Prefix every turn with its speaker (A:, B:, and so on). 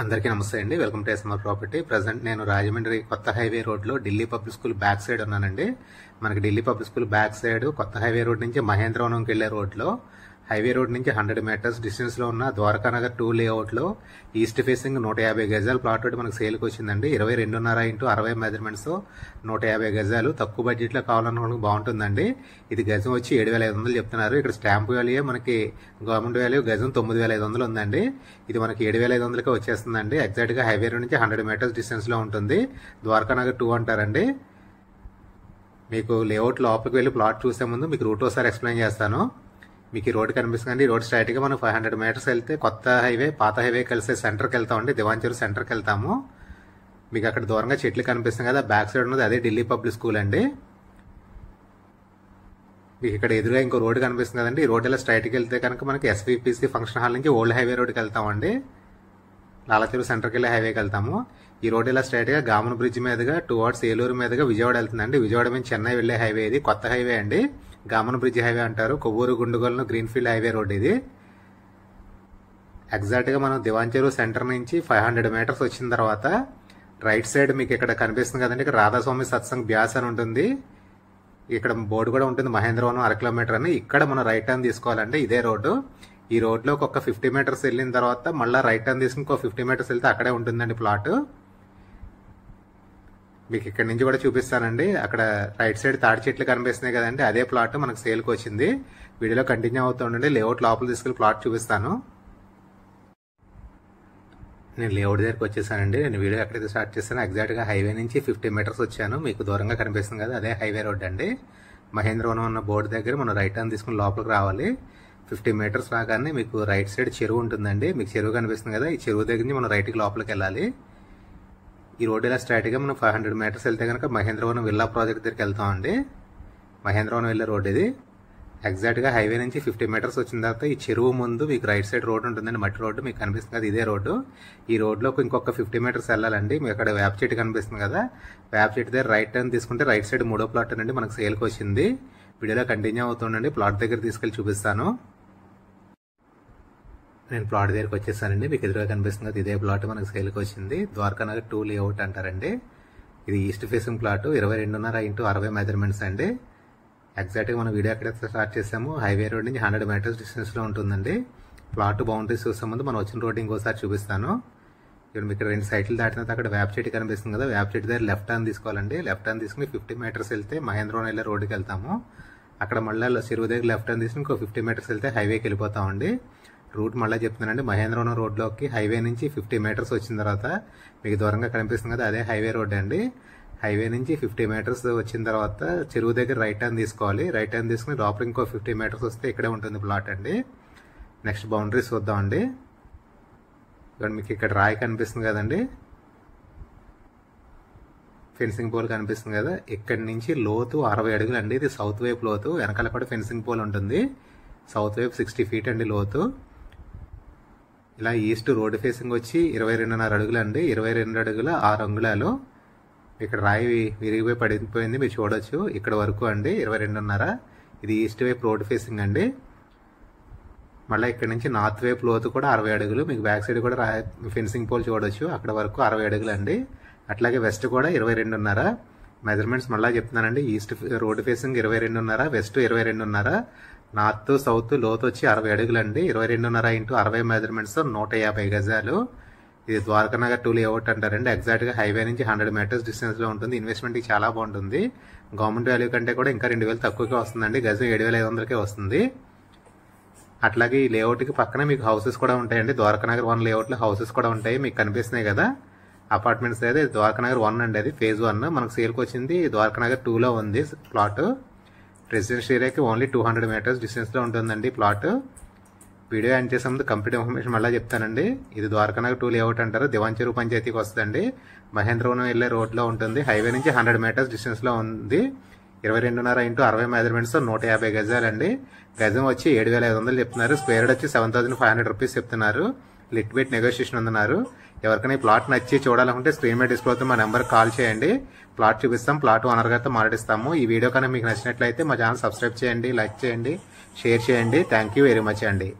A: అందరికీ నమస్తే అండి. Welcome to SMR property present నేను రాజమండ్రి కొత్త హైవే రోడ్లో Delhi public school back side ఉన్నానండి. మనకి Delhi public school back side కొత్త హైవే రోడ్ నుంచి మహేంద్రవనంకి వెళ్ళే రోడ్లో హైవే రోడ్ నుంచి హండ్రెడ్ మీటర్స్ డిస్టెన్స్లో ఉన్న ద్వారకా నగర్ టూ లేఅవుట్లో ఈస్ట్ ఫేసింగ్ నూట యాభై గజాలు ప్లాట్ ఒకటి మనకు సేల్కి వచ్చిందండి. ఇరవై రెండున్నర ఇంటూ అరవై మెజర్మెంట్స్ నూట యాభై గజాలు. తక్కువ బడ్జెట్లో కావాలనుకోవడానికి బాగుంటుందండి. ఇది గజం వచ్చి ఏడు వేల ఐదు వందలు చెప్తున్నారు. ఇక్కడ స్టాంప్ వాల్యూ మనకి గవర్నమెంట్ వాల్యూ గజం తొమ్మిది వేల ఐదు వందలు ఉందండి. ఇది మనకి ఏడు వేల ఐదు వందలకే వచ్చేస్తుందండి. ఎగ్జాక్ట్గా హైవే రోడ్ నుంచి హండ్రెడ్ మీటర్స్ డిస్టెన్స్లో ఉంటుంది. ద్వారకా నగర్ టూ అంటారండి. మీకు లేఅవుట్ లోపలికి వెళ్ళి ప్లాట్ చూసే ముందు మీకు రూట్ ఒకసారి ఎక్స్ప్లెయిన్ చేస్తాను. మీకు ఈ రోడ్ కనిపిస్తుంది. రోడ్ స్ట్రైట్గా మనం ఫైవ్ హండ్రెడ్ మీటర్స్ వెళ్తే కొత్త హైవే పాత హైవే కలిసే సెంటర్కి వెళ్తామండి దివాంచూరు సెంటర్కి వెళ్తాము. మీకు అక్కడ దూరంగా చెట్లు కనిపిస్తుంది కదా బ్యాక్ సైడ్ ఉన్నది అదే ఢిల్లీ పబ్లిక్ స్కూల్ అండి. మీకు ఇక్కడ ఎదురుగా ఇంకో రోడ్ కనిపిస్తుంది కదండి. ఈ రోడ్ ఇలా స్ట్రైట్కి వెళ్తే కనుక మనకి ఎస్వీపీసీ ఫంక్షన్ హాల్ నుంచి ఓల్డ్ హైవే రోడ్కి వెళ్తామండి లాలచెరు సెంటర్కి వెళ్ళి హైవేకి వెళ్తాము. ఈ రోడ్ ఇలా స్ట్రైట్గా గామన్ బ్రిడ్జ్ మీదుగా టువర్డ్స్ ఏలూరు మీదుగా విజయవాడ వెళ్తుందండి. విజయవాడ మీద చెన్నై వెళ్ళే హైవే ఇది కొత్త హైవే అండి. గామన బ్రిడ్జ్ హైవే అంటారు. Kovvur Gundugolanu greenfield highway road ఇది. ఎగ్జాక్ట్గా మనం దివాంచెరు సెంటర్ నుంచి ఫైవ్ హండ్రెడ్ మీటర్స్ వచ్చిన తర్వాత రైట్ సైడ్ మీకు ఇక్కడ కనిపిస్తుంది కదండి. ఇక్కడ రాధాస్వామి సత్సంగ్ బ్యాస్ అని ఉంటుంది. ఇక్కడ బోర్డు కూడా ఉంటుంది మహేంద్రవనం అర కిలోమీటర్ అని. ఇక్కడ మనం రైట్ టర్న్ తీసుకోవాలండి ఇదే రోడ్డు. ఈ రోడ్లో ఒక ఫిఫ్టీ మీటర్స్ వెళ్ళిన తర్వాత మళ్ళీ రైట్ టర్న్ తీసుకుని ఒక ఫిఫ్టీ మీటర్స్ వెళ్తే అక్కడే ఉంటుందండి ప్లాట్. మీకు ఇక్కడ నుంచి కూడా చూపిస్తానండి. అక్కడ రైట్ సైడ్ తాడి చెట్లు కనిపిస్తున్నాయి కదండి. అదే ప్లాట్ మనకు సేల్కి వచ్చింది. వీడియోలో కంటిన్యూ అవుతుండండి లేఅవుట్ లోపల తీసుకెళ్ళి ప్లాట్ చూపిస్తాను. నేను లేఅవుట్ దగ్గరికి వచ్చేసానండి. నేను వీడియో ఎక్కడైతే స్టార్ట్ చేస్తాను ఎగ్జాక్ట్గా హైవే నుంచి ఫిఫ్టీ మీటర్స్ వచ్చాను. మీకు దూరంగా కనిపిస్తుంది కదా అదే హైవే రోడ్ అండి. మహేంద్రవనం ఉన్న బోర్డు దగ్గర మనం రైట్ టర్న్ తీసుకుని లోపలికి రావాలి. ఫిఫ్టీ మీటర్స్ రాగానే మీకు రైట్ సైడ్ చెరువు ఉంటుందండి. మీకు చెరువు కనిపిస్తుంది కదా ఈ చెరువు దగ్గర నుంచి మనం రైట్కి లోపలికి వెళ్ళాలి. ఈ రోడ్ ఇలా స్ట్రైట్గా మనం ఫైవ్ హండ్రెడ్ మీటర్స్ వెళ్తే కనుక మహేంద్రవరం విల్లా ప్రాజెక్ట్ దగ్గరికి వెళ్తామండి మహేంద్రవరం వెళ్ళే రోడ్ ఇది. ఎగ్జాక్ట్గా హైవే నుంచి ఫిఫ్టీ మీటర్స్ వచ్చిన తర్వాత ఈ చెరువు ముందు మీకు రైట్ సైడ్ రోడ్ ఉంటుందండి. మట్టి రోడ్డు మీకు కనిపిస్తుంది. కదా ఇదే రోడ్డు. ఈ రోడ్లో ఇంకొక ఫిఫ్టీ మీటర్స్ వెళ్ళాలండి. మీకు అక్కడ వేప చెట్టు కనిపిస్తుంది కదా. వేప చెట్టు దగ్గర రైట్ టర్న్ తీసుకుంటే రైట్ సైడ్ మూడో ప్లాట్ అండి మనకు సేల్కి వచ్చింది. వీడియోలో కంటిన్యూ అవుతుండండి. ప్లాట్ దగ్గర తీసుకెళ్ళి చూపిస్తాను. నేను ప్లాట్ దగ్గరికి వచ్చేసానండి. మీకు ఎదురుగా కనిపిస్తుంది ఇదే ప్లాట్ మనకు సేల్కి వచ్చింది. ద్వారకా నగర్ టూ లేఅవుట్ అంటారండి. ఇది ఈస్ట్ ఫేసింగ్ ప్లాట్ ఇరవై రెండున్నర ఇంటూ అరవై మెజర్మెంట్స్ అండి. ఎగ్జాక్ట్గా మనం వీడియో ఎక్కడైతే స్టార్ట్ చేసాము హైవే రోడ్ నుంచి హండ్రెడ్ మీటర్స్ డిస్టెన్స్లో ఉంటుందండి. ప్లాట్ బౌండరీస్ చూసే ముందు మనం వచ్చిన రోడ్ ఇంకోసారి చూపిస్తాను. ఇక్కడ మీకు రెండు సైట్లు దాటిన తర్వాత అక్కడ వేప చెట్టు కనిపిస్తుంది కదా వేప చెట్టు దగ్గర లెఫ్ట్ టర్న్ తీసుకోవాలండి. లెఫ్ట్ టర్న్ తీసుకుని ఫిఫ్టీ మీటర్స్ వెళ్తే మహేంద్రవన్ వెళ్ళే రోడ్డుకి వెళ్తాము. అక్కడ మళ్ళీ చెరువు దగ్గర లెఫ్ట్ టర్న్ తీసుకుని ఇంకో ఫిఫ్టీ మీటర్స్ వెళ్తే హైవేకి వెళ్ళిపోతామండి. రూట్ మళ్ళీ చెప్తున్నానండి. మహేంద్రవరం రోడ్లోకి హైవే నుంచి ఫిఫ్టీ మీటర్స్ వచ్చిన తర్వాత మీకు దూరంగా కనిపిస్తుంది కదా అదే హైవే రోడ్ అండి. హైవే నుంచి ఫిఫ్టీ మీటర్స్ వచ్చిన తర్వాత చెరువు దగ్గర రైట్ టర్న్ తీసుకోవాలి. రైట్ టర్న్ తీసుకుని లోపల ఇంకో ఫిఫ్టీ మీటర్స్ వస్తే ఇక్కడే ఉంటుంది ప్లాట్ అండి. నెక్స్ట్ బౌండరీస్ చూద్దామండి ఇక్కడ మీకు ఇక్కడ రాయి కనిపిస్తుంది కదండి. ఫెన్సింగ్ పోల్ కనిపిస్తుంది కదా. ఇక్కడి నుంచి లోతు అరవై అడుగులు అండి ఇది సౌత్ వైపు లోతు. వెనకాల కూడా ఫెన్సింగ్ పోల్ ఉంటుంది. సౌత్ వైపు సిక్స్టీ ఫీట్ అండి లోతు. ఇలా ఈస్ట్ రోడ్డు ఫేసింగ్ వచ్చి ఇరవై రెండున్నర అడుగులు అండి ఇరవై రెండు అడుగుల ఆరు అంగుళాలు. ఇక్కడ రాయి విరిగిపోయి పడిపోయింది. మీరు చూడొచ్చు. ఇక్కడ వరకు అండి ఇరవై రెండున్నర. ఇది ఈస్ట్ వైపు రోడ్ ఫేసింగ్ అండి. మళ్ళీ ఇక్కడ నుంచి నార్త్ వైపు లోతు కూడా అరవై అడుగులు. మీకు బ్యాక్ సైడ్ కూడా ఫెన్సింగ్ పోల్ చూడొచ్చు. అక్కడ వరకు అరవై అడుగులు అండి అట్లాగే వెస్ట్ కూడా ఇరవై రెండున్నర. మెజర్మెంట్స్ మళ్ళీ చెప్తున్నానండి. ఈస్ట్ రోడ్ ఫేసింగ్ ఇరవై రెండున్నర వెస్ట్ ఇరవై రెండున్నర. నార్త్ సౌత్ లోతు వచ్చి అరవై అడుగులండి. ఇరవై రెండున్నర ఇంటూ అరవై మెజర్మెంట్స్ నూట యాభై గజాలు. ఇది ద్వారకానగర్ టూ లేఅవుట్ అంటారండి. ఎగ్జాక్ట్గా హైవే నుంచి హండ్రెడ్ మీటర్స్ డిస్టెన్స్లో ఉంటుంది. ఇన్వెస్ట్మెంట్ చాలా బాగుంటుంది. గవర్నమెంట్ వాల్యూ కంటే కూడా ఇంకా రెండు వేలు తక్కువకే వస్తుందండి. గజం ఏడు వేల ఐదు వందలకే వస్తుంది. అట్లాగే ఈ లేఅవుట్కి పక్కనే మీకు హౌసెస్ కూడా ఉంటాయండి. ద్వారకా నగర్ వన్ లేఅవుట్లో హౌసెస్ కూడా ఉంటాయి. మీకు కనిపిస్తున్నాయి కదా. అపార్ట్మెంట్స్ అయితే ద్వారకానగర్ వన్ అండి. అది ఫేజ్ వన్ మనకు సేల్కి వచ్చింది ద్వారకా నగర్ ఉంది ప్లాట్ రెసిడెన్షియల్ ఏరియాకి ఓన్లీ టూ హండ్రెడ్ మీటర్స్ డిస్టెన్స్లో ఉంటుందండి ప్లాట్. వీడియో యాడ్ చేసే ముందు కంప్లీట్ ఇన్ఫర్మేషన్ మళ్ళీ చెప్తానండి. ఇది ద్వారకానగర్ టూ లేఅవుట్ అంటారు. దివాంచెరు పంచాయతీకి వస్తుందండి. మహేంద్రవనం వెళ్ళే రోడ్లో ఉంటుంది. హైవే నుంచి హండ్రెడ్ మీటర్స్ డిస్టెన్స్లో ఉంది. ఇరవై రెండున్నర ఇంటూ అరవై మెజర్మెంట్స్ నూట యాభై గజాలండి. గజం వచ్చి ఏడు వేల ఐదు వందలు చెప్తున్నారు. స్క్వేర్ వచ్చి seven thousand five hundred rupees చెప్తున్నారు. లిట్ వెయిట్ నెగోషియేషన్ ఉందన్నారు. ఎవరికైనా ఈ ప్లాట్ నచ్చి చూడాలనుకుంటే స్క్రీన్ మీద డిస్ప్లే అవుతుంది మా నెంబర్ కాల్ చేయండి. ప్లాట్ చూపిస్తాం ప్లాట్ ఓనర్ గారితో మాట్లాడిస్తాము. ఈ వీడియో కనుక మీకు నచ్చినట్లయితే మా ఛానల్ సబ్స్క్రైబ్ చేయండి లైక్ చేయండి షేర్ చేయండి. థ్యాంక్ యూ వెరీ మచ్ అండి.